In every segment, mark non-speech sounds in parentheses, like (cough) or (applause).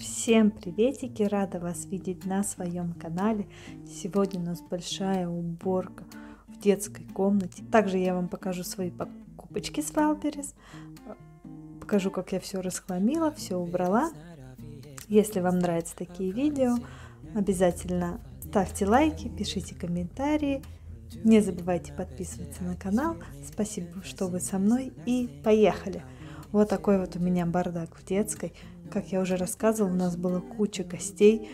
Всем приветики! Рада вас видеть на своем канале. Сегодня у нас большая уборка в детской комнате. Также я вам покажу свои покупочки с Wildberries. Покажу, как я все расхламила, все убрала. Если вам нравятся такие видео, обязательно ставьте лайки, пишите комментарии. Не забывайте подписываться на канал. Спасибо, что вы со мной. И поехали! Вот такой вот у меня бардак в детской. Как я уже рассказывала, у нас была куча гостей,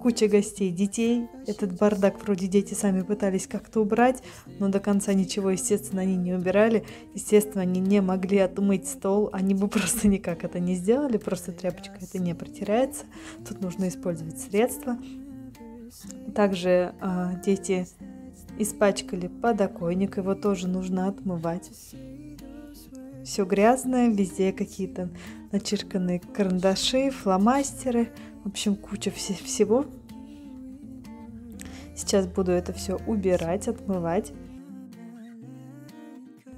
куча гостей, детей. Этот бардак вроде дети сами пытались как-то убрать, но до конца ничего, естественно, они не убирали. Естественно, они не могли отмыть стол, они бы (laughs) просто никак это не сделали, просто тряпочка это не протирается. Тут нужно использовать средства. Также э, дети испачкали подоконник, его тоже нужно отмывать все грязное, везде какие-то начерканные карандаши, фломастеры, в общем, куча вс- всего. Сейчас буду это все убирать, отмывать.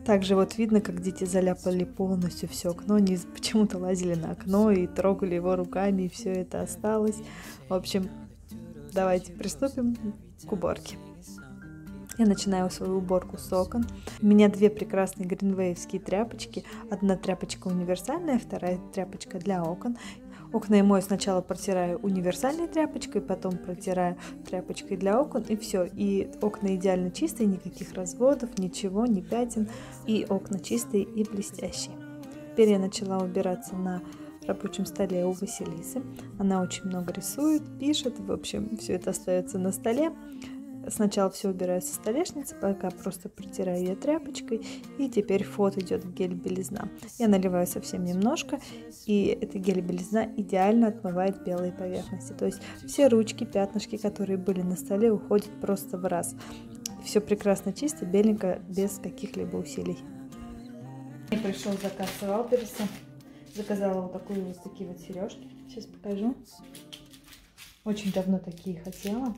Также вот видно, как дети заляпали полностью все окно. Они почему-то лазили на окно и трогали его руками, и все это осталось. В общем, давайте приступим к уборке. Я начинаю свою уборку с окон. У меня две прекрасные гринвейвские тряпочки. Одна тряпочка универсальная, вторая тряпочка для окон. Окна я мою сначала протираю универсальной тряпочкой, потом протираю тряпочкой для окон, и все. И окна идеально чистые, никаких разводов, ничего, ни пятен. И окна чистые и блестящие. Теперь я начала убираться на рабочем столе у Василисы. Она очень много рисует, пишет, в общем, все это остается на столе. Сначала все убираю со столешницы, пока просто протираю ее тряпочкой. И теперь фот идет гель-белизна. Я наливаю совсем немножко, и эта гель-белизна идеально отмывает белые поверхности. То есть все ручки, пятнышки, которые были на столе, уходят просто в раз. Все прекрасно чисто, беленько, без каких-либо усилий. Мне пришел заказ с Валбериса. Заказала вот такую вот такие вот сережки. Сейчас покажу. Очень давно такие хотела.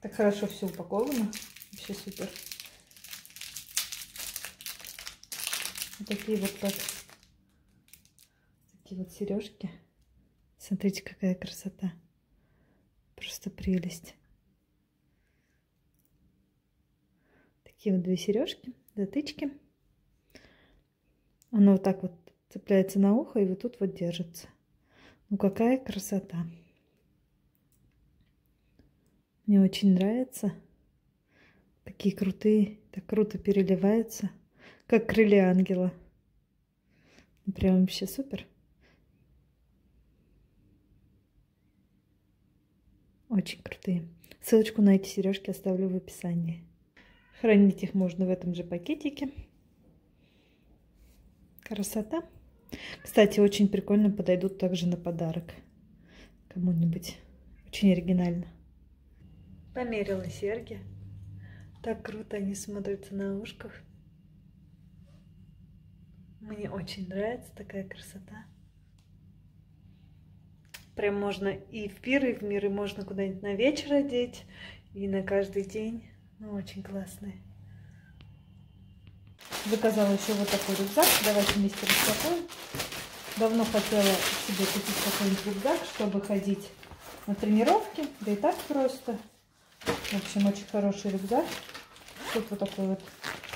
Так хорошо все упаковано. Вообще супер. Вот такие вот так. Такие вот сережки. Смотрите, какая красота. Просто прелесть. Такие вот две сережки, затычки. Оно вот так вот цепляется на ухо и вот тут вот держится. Ну какая красота. Мне очень нравится. Такие крутые, так круто переливаются, как крылья ангела. Прям вообще супер. Очень крутые. Ссылочку на эти сережки оставлю в описании. Хранить их можно в этом же пакетике. Красота. Кстати, очень прикольно подойдут также на подарок кому-нибудь. Очень оригинально. Померила серьги. Так круто они смотрятся на ушках. Мне очень нравится такая красота. Прям можно и в пир, и в мир, и можно куда-нибудь на вечер одеть, и на каждый день. Ну, очень классные. Заказала еще вот такой рюкзак. Давайте вместе распакуем. Давно хотела себе купить какой-нибудь рюкзак, чтобы ходить на тренировки. Да и так просто. В общем, очень хороший рюкзак. Тут вот такой вот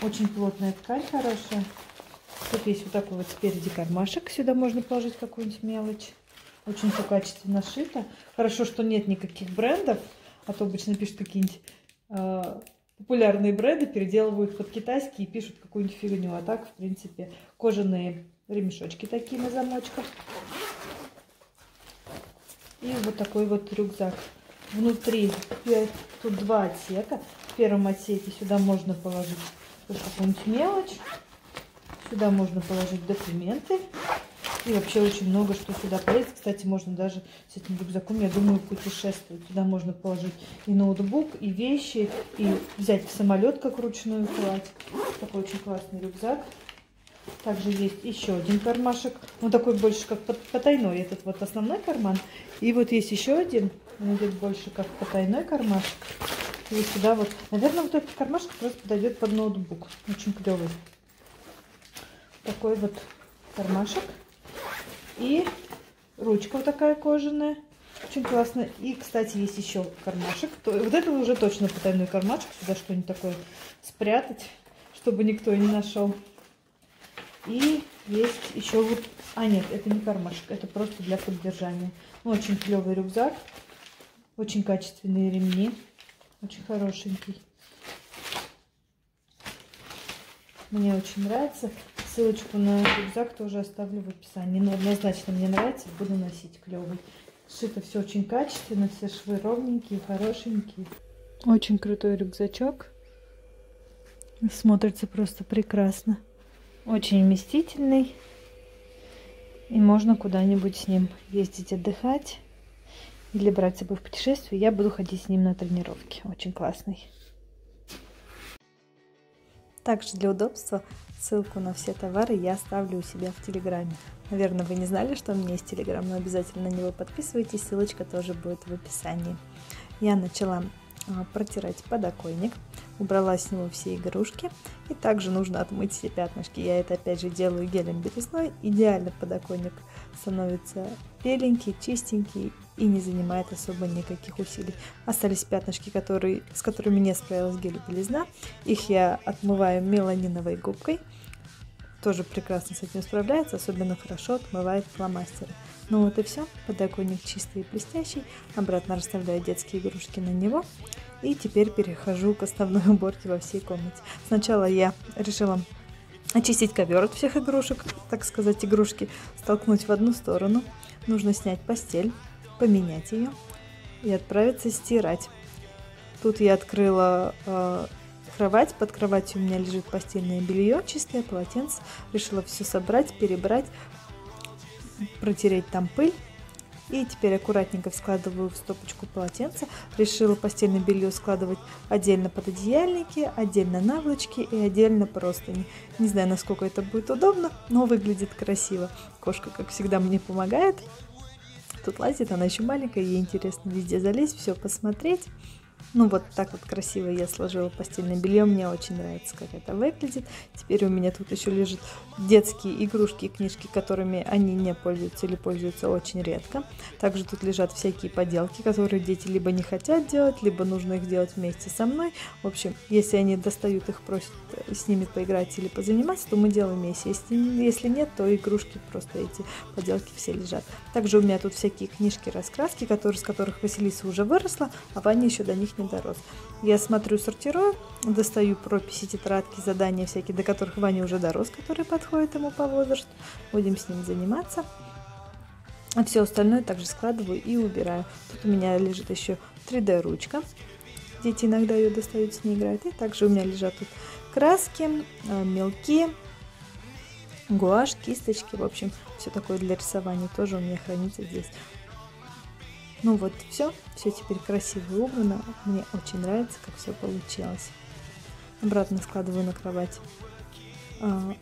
очень плотная ткань хорошая. Тут есть вот такой вот спереди кармашек. Сюда можно положить какую-нибудь мелочь. Очень все качественно сшито. Хорошо, что нет никаких брендов. А то обычно пишут какие-нибудь э, популярные бренды, переделывают под китайские и пишут какую-нибудь фигню. А так, в принципе, кожаные ремешочки такие на замочках. И вот такой вот рюкзак внутри тут два отсека. В первом отсеке сюда можно положить какую-нибудь мелочь. Сюда можно положить документы. И вообще очень много что сюда полезет. Кстати, можно даже с этим рюкзаком, я думаю, путешествовать. Сюда можно положить и ноутбук, и вещи, и взять в самолет как ручную кладь. Такой очень классный рюкзак. Также есть еще один кармашек. Он такой больше как потайной. Этот вот основной карман. И вот есть еще один. Он идет больше как потайной кармашек. И сюда вот. Наверное, вот этот кармашек просто подойдет под ноутбук. Очень клевый. такой вот кармашек. И ручка вот такая кожаная. Очень классно. И, кстати, есть еще кармашек. Вот это уже точно потайной кармашек. Сюда что-нибудь такое спрятать, чтобы никто не нашел. И есть еще вот... А, нет, это не кармашек, это просто для поддержания. Ну, очень клевый рюкзак. Очень качественные ремни. Очень хорошенький. Мне очень нравится. Ссылочку на рюкзак тоже оставлю в описании. Но однозначно мне нравится, буду носить клевый. Сшито все очень качественно, все швы ровненькие, хорошенькие. Очень крутой рюкзачок. Смотрится просто прекрасно. Очень вместительный. И можно куда-нибудь с ним ездить отдыхать. Или брать с собой в путешествие. Я буду ходить с ним на тренировки. Очень классный. Также для удобства ссылку на все товары я оставлю у себя в Телеграме. Наверное, вы не знали, что у меня есть Телеграм, но обязательно на него подписывайтесь, ссылочка тоже будет в описании. Я начала а, протирать подоконник, убрала с него все игрушки и также нужно отмыть все пятнышки. Я это опять же делаю гелем березной, идеально подоконник становится беленький, чистенький и не занимает особо никаких усилий. Остались пятнышки, которые, с которыми не справилась гель белизна. Их я отмываю меланиновой губкой. Тоже прекрасно с этим справляется, особенно хорошо отмывает фломастеры. Ну вот и все, подоконник чистый и блестящий. Обратно расставляю детские игрушки на него. И теперь перехожу к основной уборке во всей комнате. Сначала я решила очистить ковер от всех игрушек, так сказать, игрушки столкнуть в одну сторону. Нужно снять постель, поменять ее и отправиться стирать. Тут я открыла э, кровать, под кроватью у меня лежит постельное белье, чистое полотенце. Решила все собрать, перебрать, протереть там пыль. И теперь аккуратненько складываю в стопочку полотенца. Решила постельное белье складывать отдельно под одеяльники, отдельно наволочки и отдельно простыни. Не знаю, насколько это будет удобно, но выглядит красиво. Кошка, как всегда, мне помогает. Тут лазит, она еще маленькая, ей интересно везде залезть, все посмотреть. Ну вот так вот красиво я сложила постельное белье. Мне очень нравится, как это выглядит. Теперь у меня тут еще лежат детские игрушки и книжки, которыми они не пользуются или пользуются очень редко. Также тут лежат всякие поделки, которые дети либо не хотят делать, либо нужно их делать вместе со мной. В общем, если они достают их, просят с ними поиграть или позаниматься, то мы делаем вместе. Если, если нет, то игрушки просто эти поделки все лежат. Также у меня тут всякие книжки, раскраски, которые, с которых Василиса уже выросла, а Ваня еще до них не дорос. Я смотрю, сортирую, достаю прописи, тетрадки, задания всякие, до которых Ваня уже дорос, которые подходят ему по возрасту. Будем с ним заниматься. А все остальное также складываю и убираю. Тут у меня лежит еще 3D ручка. Дети иногда ее достают, с ней играют. И также у меня лежат тут краски, э, мелки, гуашь, кисточки. В общем, все такое для рисования тоже у меня хранится здесь. Ну вот, все. Все теперь красиво убрано. Мне очень нравится, как все получилось. Обратно складываю на кровать а,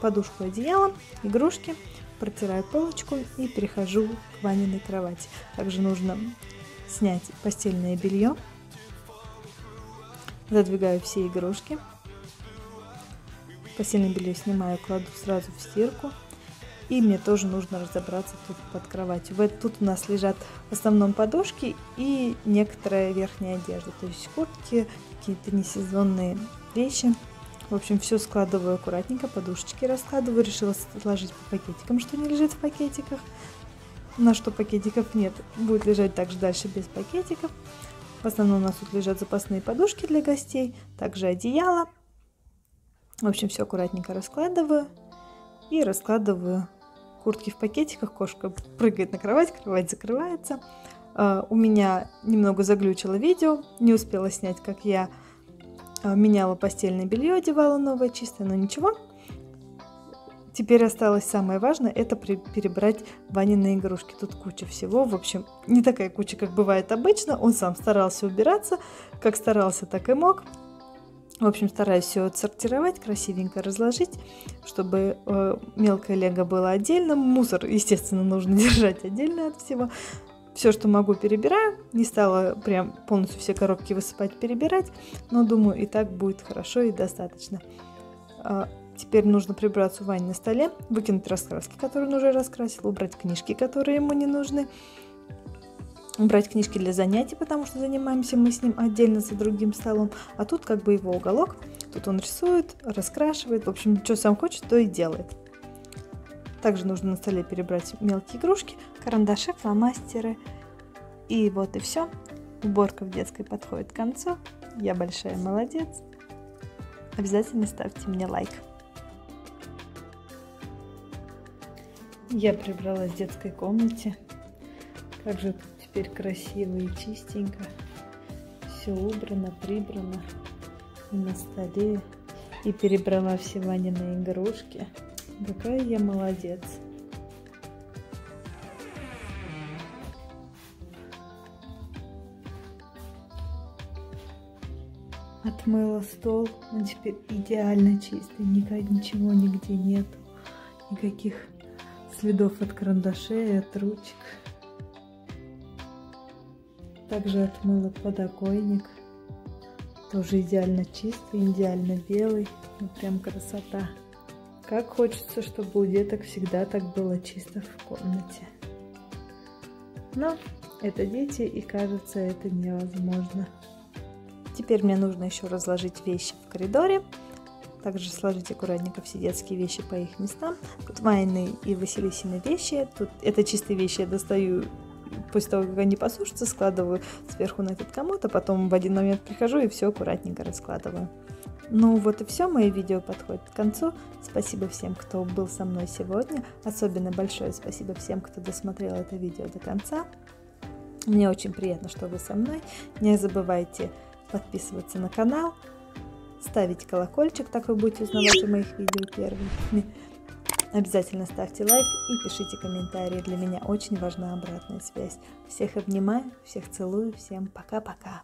подушку, одеяло, игрушки, протираю полочку и перехожу к Ваниной кровати. Также нужно снять постельное белье. Задвигаю все игрушки. Постельное белье снимаю, кладу сразу в стирку. И мне тоже нужно разобраться тут под кроватью. Вот тут у нас лежат в основном подушки и некоторая верхняя одежда. То есть куртки, какие-то несезонные вещи. В общем, все складываю аккуратненько, подушечки раскладываю. Решила сложить по пакетикам, что не лежит в пакетиках. На что пакетиков нет, будет лежать также дальше без пакетиков. В основном у нас тут лежат запасные подушки для гостей, также одеяло. В общем, все аккуратненько раскладываю и раскладываю куртки в пакетиках, кошка прыгает на кровать, кровать закрывается. Uh, у меня немного заглючило видео, не успела снять, как я uh, меняла постельное белье, одевала новое чистое, но ничего. Теперь осталось самое важное, это перебрать Ванины игрушки. Тут куча всего, в общем, не такая куча, как бывает обычно. Он сам старался убираться, как старался, так и мог. В общем, стараюсь все отсортировать, красивенько разложить, чтобы э, мелкое лего было отдельно. Мусор, естественно, нужно (laughs) держать отдельно от всего. Все, что могу, перебираю. Не стала прям полностью все коробки высыпать, перебирать, но думаю, и так будет хорошо и достаточно. Э, Теперь нужно прибраться у Вани на столе, выкинуть раскраски, которые он уже раскрасил, убрать книжки, которые ему не нужны, убрать книжки для занятий, потому что занимаемся мы с ним отдельно за другим столом. А тут как бы его уголок, тут он рисует, раскрашивает, в общем, что сам хочет, то и делает. Также нужно на столе перебрать мелкие игрушки, карандаши, фломастеры. И вот и все. Уборка в детской подходит к концу. Я большая молодец. Обязательно ставьте мне лайк. Я прибралась в детской комнате. Как же тут теперь красиво и чистенько. Все убрано, прибрано. И на столе. И перебрала все Ванины игрушки. Какая я молодец. Отмыла стол, он теперь идеально чистый, никак, ничего нигде нет, никаких следов от карандашей, от ручек. Также отмыла подоконник, тоже идеально чистый, идеально белый, ну прям красота. Как хочется, чтобы у деток всегда так было чисто в комнате. Но это дети, и кажется, это невозможно. Теперь мне нужно еще разложить вещи в коридоре. Также сложить аккуратненько все детские вещи по их местам. Тут Майны и Василисины вещи. Тут это чистые вещи я достаю после того, как они посушатся, складываю сверху на этот комод, а потом в один момент прихожу и все аккуратненько раскладываю. Ну вот и все, мое видео подходит к концу. Спасибо всем, кто был со мной сегодня. Особенно большое спасибо всем, кто досмотрел это видео до конца. Мне очень приятно, что вы со мной. Не забывайте подписываться на канал, ставить колокольчик, так вы будете узнавать о моих видео первыми. Обязательно ставьте лайк и пишите комментарии. Для меня очень важна обратная связь. Всех обнимаю, всех целую, всем пока-пока.